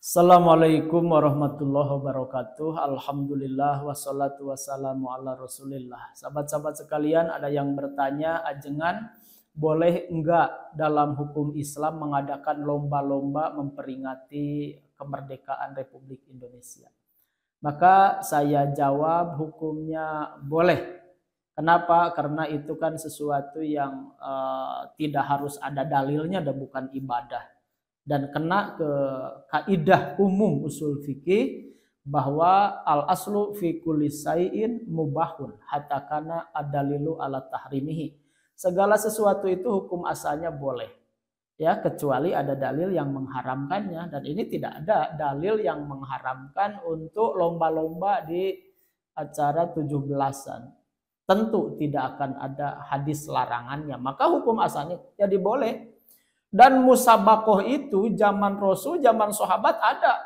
Assalamualaikum warahmatullahi wabarakatuh. Alhamdulillah wassalatu wassalamu ala rasulillah. Sahabat-sahabat sekalian ada yang bertanya, ajengan boleh enggak dalam hukum Islam mengadakan lomba-lomba memperingati kemerdekaan Republik Indonesia? Maka saya jawab hukumnya boleh. Kenapa? Karena itu kan sesuatu yang uh, tidak harus ada dalilnya dan bukan ibadah dan kena ke kaidah umum usul fikih bahwa al aslu fi kulli sayin mubahun hatta kana adalilu ala tahrimihi. Segala sesuatu itu hukum asalnya boleh. Ya, kecuali ada dalil yang mengharamkannya dan ini tidak ada dalil yang mengharamkan untuk lomba-lomba di acara 17-an. Tentu tidak akan ada hadis larangannya. Maka hukum asalnya jadi boleh dan musabakoh itu zaman Rasul, zaman sahabat ada.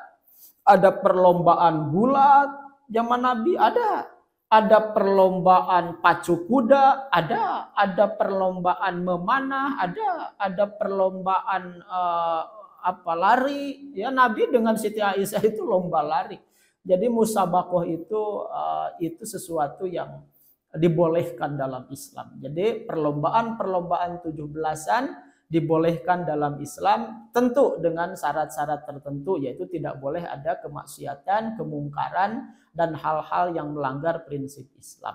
Ada perlombaan gulat, zaman Nabi ada. Ada perlombaan pacu kuda, ada. Ada perlombaan memanah, ada. Ada perlombaan uh, apa lari. Ya Nabi dengan Siti Aisyah itu lomba lari. Jadi musabakoh itu uh, itu sesuatu yang dibolehkan dalam Islam. Jadi perlombaan-perlombaan tujuh belasan dibolehkan dalam Islam tentu dengan syarat-syarat tertentu yaitu tidak boleh ada kemaksiatan, kemungkaran dan hal-hal yang melanggar prinsip Islam.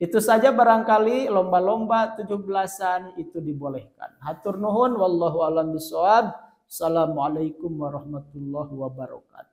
Itu saja barangkali lomba-lomba 17-an itu dibolehkan. Hatur nuhun wallahu alam bisawab. Assalamualaikum warahmatullahi wabarakatuh.